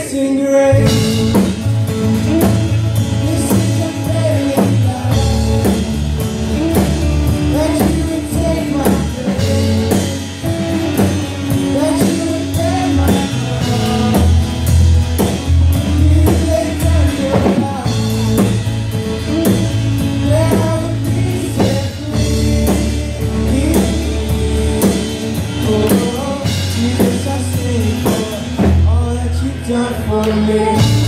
amazing grace. Done for me.